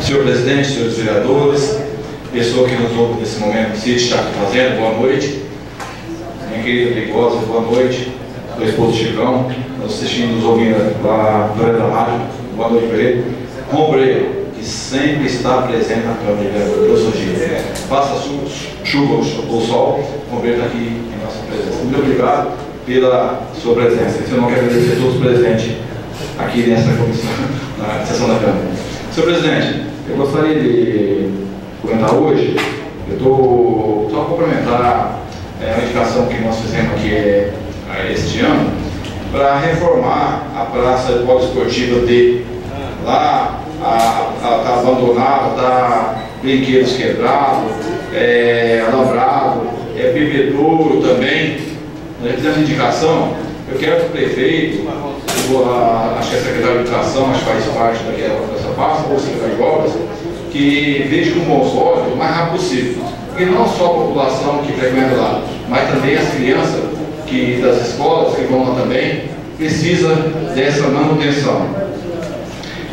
Senhor presidente, senhores vereadores, pessoa que nos ouve nesse momento, que está fazendo, boa noite. Minha querida Perigosa, boa noite. Do esposo Chicão, assistindo, nos ouvindo lá durante a rádio, boa noite para ele. Rombreiro, que sempre está presente na Câmara de Vereadores, os dias. Faça chuva ou sol, Rombreiro está aqui em nossa presença. Muito obrigado pela sua presença. Eu não quero agradecer a todos presentes aqui nessa comissão, na sessão da Câmara. Senhor presidente, eu gostaria de comentar hoje, eu estou só complementar é, a indicação que nós fizemos aqui é, este ano para reformar a praça poliesportiva D. Lá está abandonada, está brinquedos quebrados, é, alambrado, é bebedouro também. Nós fizemos indicação, eu quero que o prefeito, a, acho que a secretária de Educação, que faz parte daquela, dessa pasta, ou o secretário de Obras, que veja com bons olhos o mais rápido possível. Porque não só a população que frequenta lá, mas também as crianças que, das escolas que vão lá também, precisa dessa manutenção.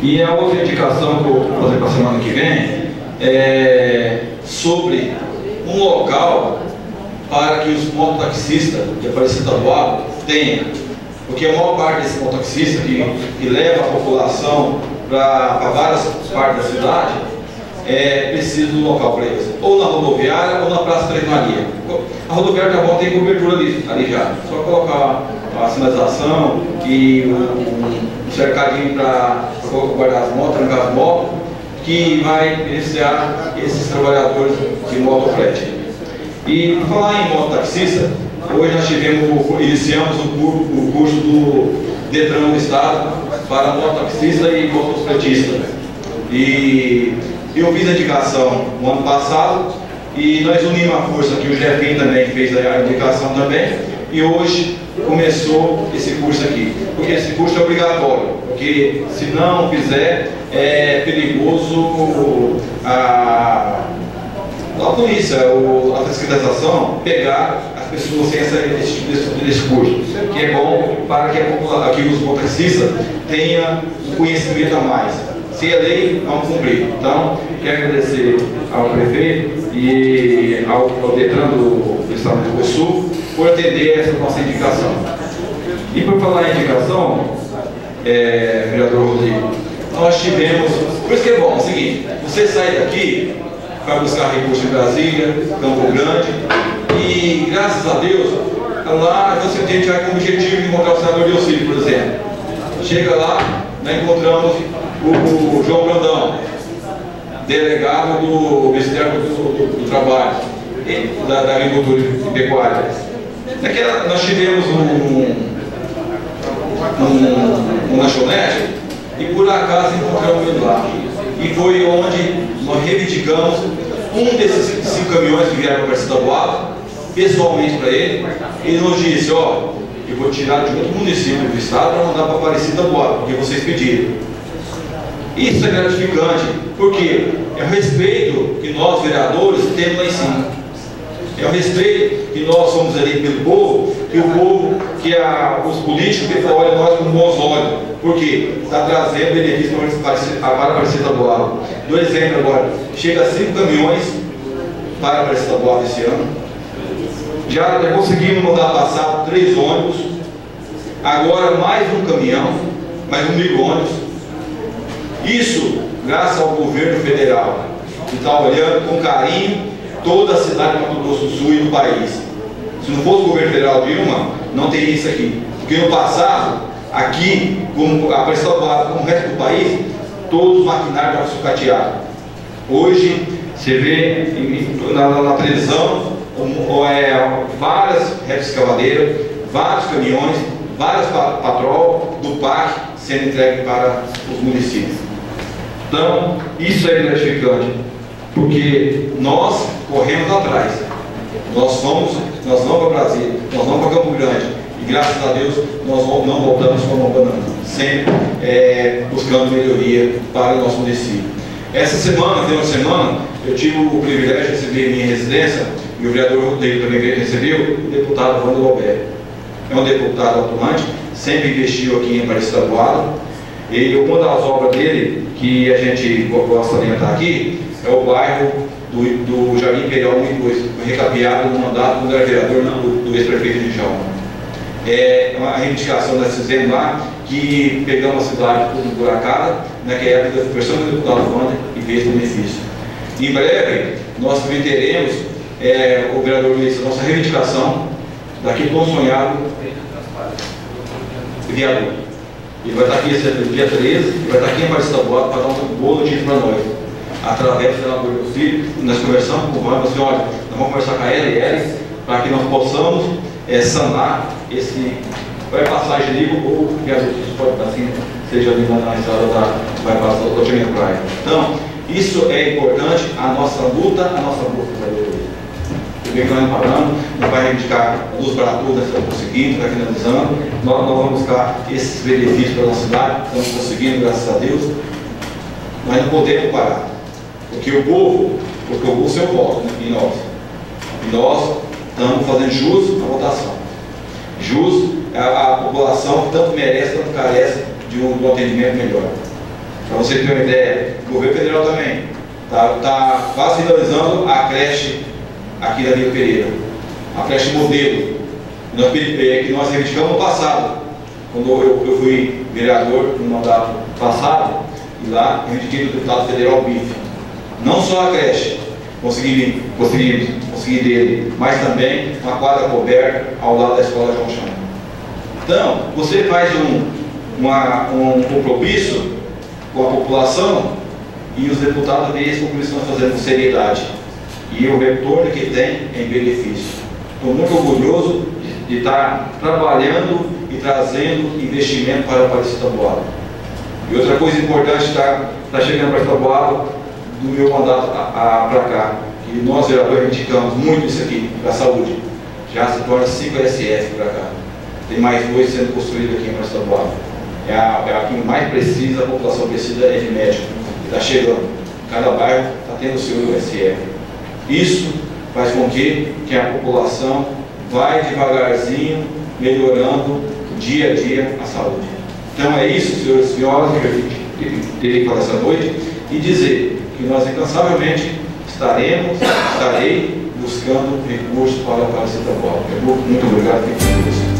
E a outra indicação que eu vou fazer para a semana que vem é sobre um local para que os mototaxistas de Aparecida do Água tenham. Porque a maior parte desses mototaxistas que, que leva a população para várias partes da cidade, é preciso de um local para isso. Ou na rodoviária ou na Praça Três Maria. A rodoviária já tem cobertura ali, ali já. Só colocar a sinalização e um, cercadinho para guardar as motos, trancar as motos, que vai beneficiar esses trabalhadores de motofrete. E falar em mototaxista, hoje nós tivemos, iniciamos o curso, o curso do Detran do Estado para mototaxista e motociclista. E eu fiz a indicação no ano passado e nós unimos a força que o Jefim também fez a indicação também e hoje começou esse curso aqui. Porque esse curso é obrigatório, porque se não fizer é perigoso a, a polícia, a fiscalização pegar pessoas sem essa, esse tipo de curso, que é bom para que, a, que os motoristas tenham um conhecimento a mais. Se é lei, vamos cumprir. Então, quero agradecer ao prefeito e ao, ao Detran do, do Estado do Sul por atender essa nossa indicação. E por falar em indicação, é, vereador Rodrigo, nós tivemos. Por isso que é bom, é o seguinte: você sai daqui para buscar recursos em Brasília, Campo Grande, e graças a Deus, lá você tem já como objetivo de encontrar o senador Diocílio, por exemplo. Chega lá, nós encontramos o, o João Brandão, delegado do Ministério do, do, do Trabalho, da, da, Agricultura e Pecuária. Naquela, nós tivemos um, um, um lanchonete e por acaso encontramos ele lá. E foi onde nós reivindicamos um desses cinco caminhões que vieram para do pessoalmente para ele. Ele nos disse, ó, eu vou tirar de outro município do estado para mandar para Aparecida do porque vocês pediram. Isso é gratificante, porque é o respeito que nós, vereadores, temos lá em cima. É o respeito que nós somos ali pelo povo, que o povo, que a, os políticos que olham nós com bons olhos. Porque está trazendo benefício para a Aparecida Alto. Do exemplo agora, chega cinco caminhões para a Aparecida Alto esse ano. Já, conseguimos mandar passar três ônibus. Agora mais um caminhão, mais um mil ônibus isso graças ao governo federal, que está olhando com carinho toda a cidade do Mato Grosso do Sul e do país. Se não fosse o governo federal de uma, não teria isso aqui. Porque no passado, aqui, como a pressão como o resto do país, todos os maquinários estavam sucateados. Hoje, você vê na, na televisão um, é, várias redes escavadeiras, vários caminhões, vários patrol do PAC sendo entregue para os municípios. Então, isso é gratificante, porque nós corremos atrás. Nós fomos, nós vamos para Brasília, nós vamos para Campo Grande, e graças a Deus nós não voltamos com a mão banana, sempre é, buscando melhoria para o nosso município. Essa semana, tem uma semana, eu tive o privilégio de receber minha residência, e o vereador Rodrigo também recebeu, o deputado Wando Alberto. É um deputado atuante, sempre investiu aqui em Aparecida do E uma das obras dele, que a gente gosta de alimentar aqui, é o bairro do, do Jardim Imperial 1 e 2, recapeado no mandato era vereador do, do ex-prefeito de Jalma. É uma reivindicação que nós lá, que pegamos a cidade por buracada, naquela época da versão do deputado Wander e fez benefício. Em breve, nós também teremos, é, o vereador Luiz, nossa reivindicação daquele tão sonhado viador. Ele vai estar aqui esse dia 13, vai estar aqui em Aparecida Boa para dar um boa notícia para nós. Através do senador meu filho, nós conversamos com o Rony, assim, olha, nós vamos conversar com a eles, para que nós possamos é, sanar esse. Vai passar Jerico ou viaduto, pode assim, seja ali na estrada da vai passar o loteamento praia. Então, isso é importante, a nossa luta, a nossa parando, não vai reivindicar luz para todos, nós conseguindo, está finalizando. Nós, nós vamos buscar esses benefícios para a nossa cidade, estamos conseguindo, graças a Deus. Mas não podemos parar. Porque o povo, porque o seu voto né, em nós. E nós estamos fazendo jus à votação. Jus a população tanto merece, tanto carece de um, de um atendimento melhor. Para você ter uma ideia, o governo federal também está tá quase finalizando a creche aqui da Vila Pereira. A creche modelo, é, que nós reivindicamos no passado, quando eu, eu fui vereador no mandato passado, e lá reivindiquei do deputado federal Bife. Não só a creche, consegui, consegui, consegui dele, mas também uma quadra coberta ao lado da escola João Chão. Então, você faz um, uma, um compromisso com a população e os deputados esse compromisso nós fazemos com seriedade e o retorno que tem em benefício. Estou muito orgulhoso de, estar trabalhando e trazendo investimento para o Aparecida Boada. E outra coisa importante está, está chegando para esta Boada do meu mandato para cá, que nós vereadores indicamos muito isso aqui para a saúde. Já se torna 5 SF para cá. Tem mais dois sendo construídos aqui em Aparecida Boada. É a, é a que mais precisa, a população precisa é de médico. Está chegando. Cada bairro está tendo o seu SF. Isso faz com que, que a população vai devagarzinho melhorando dia a dia a saúde. Então é isso, senhores e senhoras, que eu que falar essa noite e dizer que nós incansavelmente estaremos, estarei buscando recursos para a Palestra Muito obrigado.